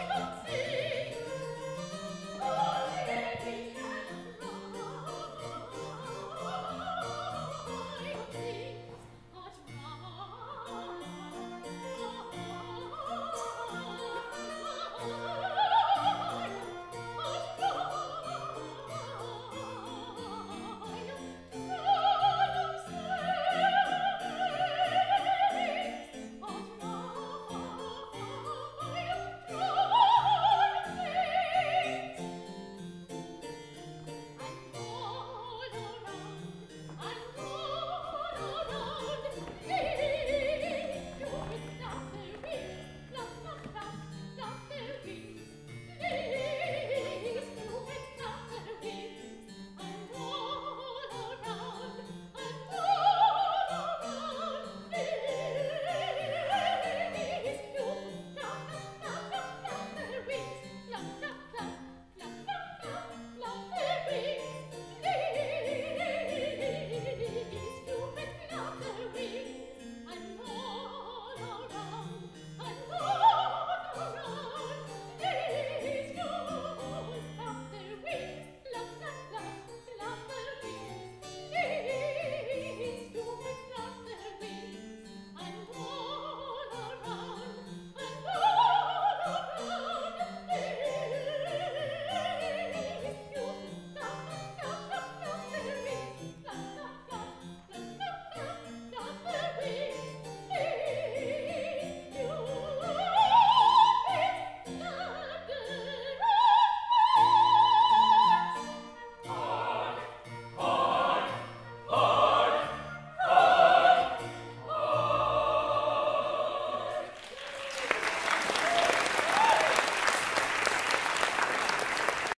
my God.